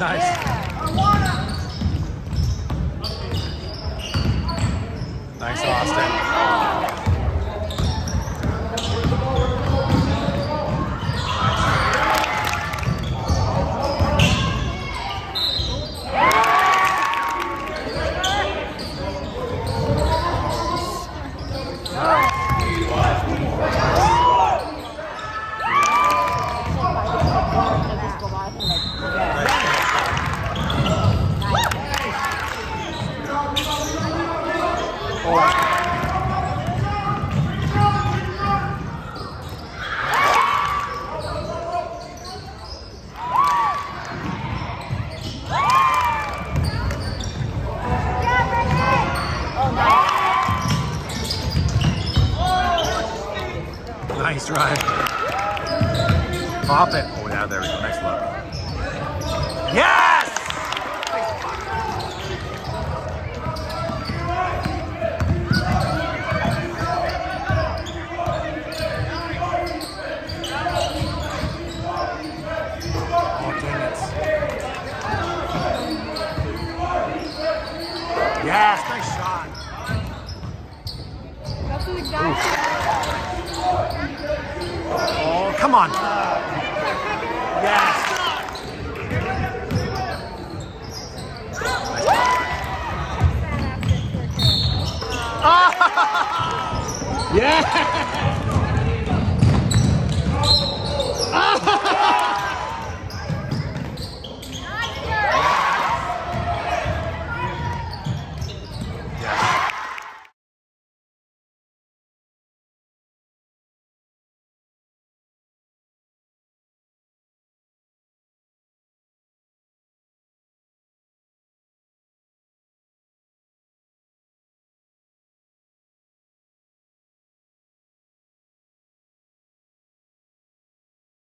Nice. Yeah, Thanks, Austin. Nice drive. Pop it. Oh, yeah, there we go. Nice look. Yeah! Yes, nice shot. That's the exact. Oh, come on. Yes. Yeah.